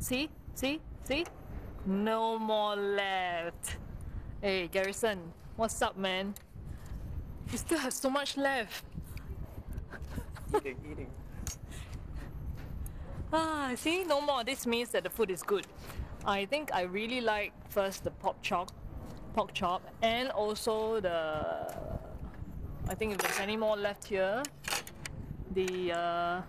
See? See? See? No more left. Hey, Garrison, what's up, man? You still have so much left. eating, eating. Ah, see, no more. This means that the food is good. I think I really like first the pork chop, pork chop, and also the. I think if there's any more left here, the uh,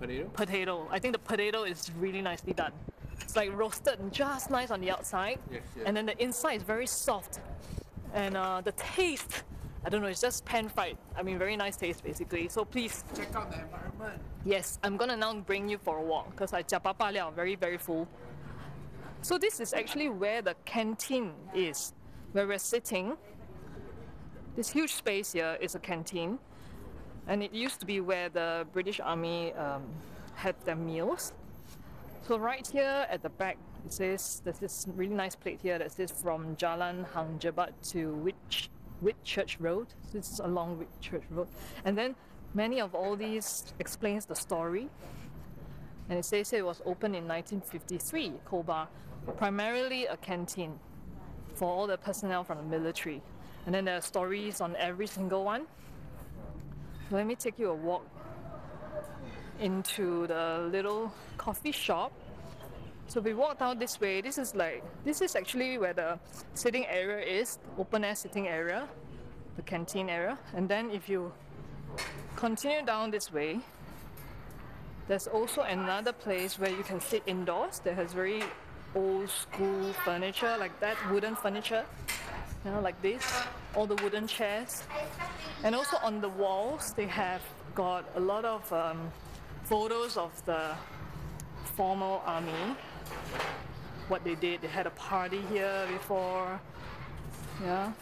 Potato? potato. I think the potato is really nicely done. It's like roasted and just nice on the outside, Yes, yes. and then the inside is very soft, and uh, the taste. I don't know. It's just pan fried. I mean, very nice taste basically. So please Check out the environment. Yes, I'm gonna now bring you for a walk because I japapa liao, very very full. So this is actually where the canteen is, where we're sitting. This huge space here is a canteen, and it used to be where the British Army um, had their meals. So right here at the back, it says there's this really nice plate here that says from Jalan Hang Jebat to Which Whitchurch Road. So this is along Whitchurch Road, and then many of all these explains the story. And it says it was opened in 1953, Colbar, primarily a canteen for all the personnel from the military. And then there are stories on every single one. Let me take you a walk into the little coffee shop. So we walk down this way. This is like this is actually where the sitting area is, open air sitting area, the canteen area. And then if you continue down this way, there's also another place where you can sit indoors that has very old school furniture like that, wooden furniture, you know, like this, all the wooden chairs. And also on the walls, they have got a lot of um, photos of the former army, what they did. They had a party here before, yeah.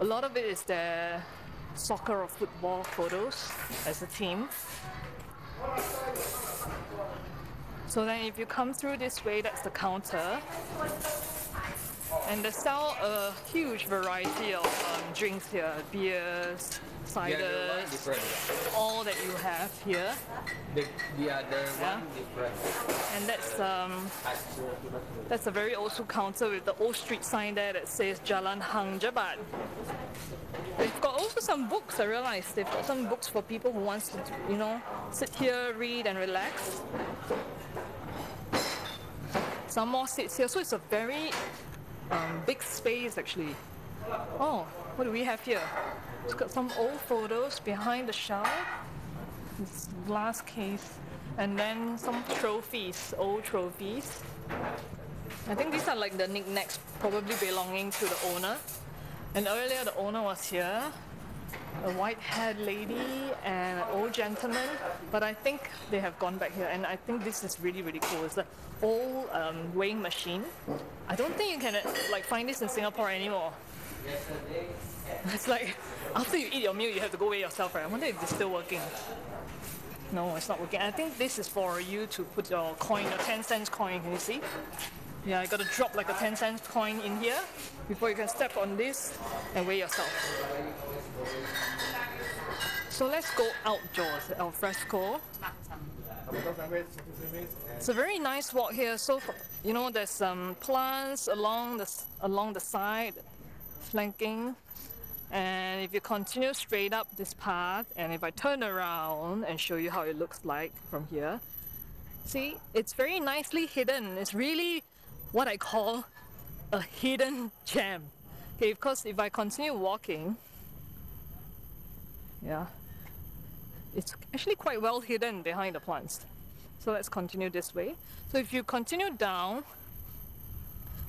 A lot of it is their soccer or football photos as a team. So then if you come through this way, that's the counter. And they sell a huge variety of um, drinks here, beers, ciders, different. all that you have here. The, Yeah. one different. And that's um, that's a very old school counter with the old street sign there that says Jalan Hang Jebat. They've got also some books. I realized they've got some books for people who wants to, you know, sit here, read, and relax. Some more seats here, so it's a very um, big space actually. Oh, what do we have here? It's got some old photos behind the shelf. This glass case, and then some trophies, old trophies. I think these are like the knickknacks, probably belonging to the owner. And earlier, the owner was here, a white-haired lady and an old gentleman. But I think they have gone back here, and I think this is really, really cool. It's the old um, weighing machine. I don't think you can like find this in Singapore anymore. It's like after you eat your meal, you have to go weigh yourself, right? I wonder if it's still working. No, it's not working. I think this is for you to put your coin, your 10 cents coin. Can you see? Yeah, you gotta drop like a 10 cents coin in here before you can step on this and weigh yourself. So let's go outdoors, al fresco. It's a very nice walk here. So you know, there's some plants along the along the side, flanking. And if you continue straight up this path, and if I turn around and show you how it looks like from here, see, it's very nicely hidden. It's really what I call a hidden gem. Okay, because if I continue walking, yeah, it's actually quite well hidden behind the plants. So let's continue this way. So if you continue down,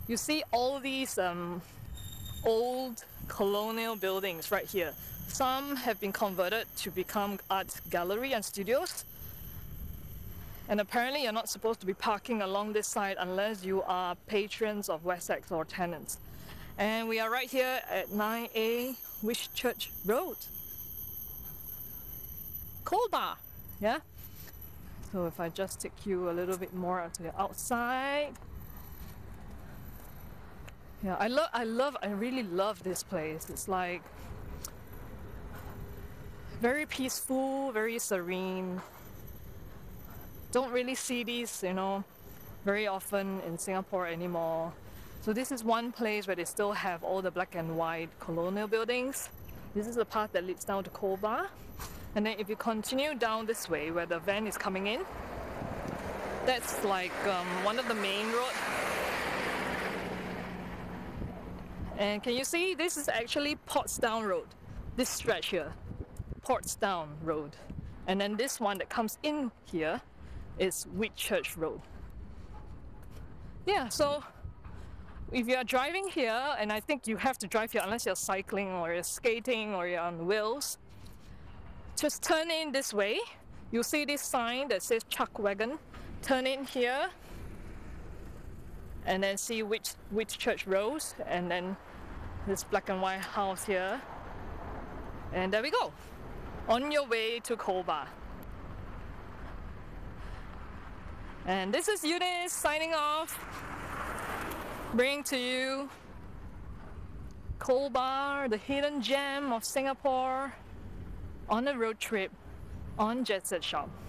you see all these um, old colonial buildings right here. Some have been converted to become art gallery and studios. And apparently you're not supposed to be parking along this side unless you are patrons of Wessex or tenants. And we are right here at 9A Church Road. Colbar, yeah? So if I just take you a little bit more to the outside. Yeah, I love, I love, I really love this place. It's like very peaceful, very serene. Don't really see these, you know, very often in Singapore anymore. So this is one place where they still have all the black and white colonial buildings. This is the path that leads down to Bar. And then if you continue down this way where the van is coming in, that's like um, one of the main road. And can you see this is actually Portsdown Road, this stretch here, Portsdown Road. And then this one that comes in here is Whitchurch Road. Yeah, so if you are driving here, and I think you have to drive here unless you're cycling or you're skating or you're on wheels, just turn in this way. You'll see this sign that says Chuck Wagon. Turn in here and then see which Whitchurch Road and then this black and white house here. And there we go. On your way to Colbar. And this is Eunice signing off. bringing to you Colbar, the hidden gem of Singapore, on a road trip on Jetsetshoppe.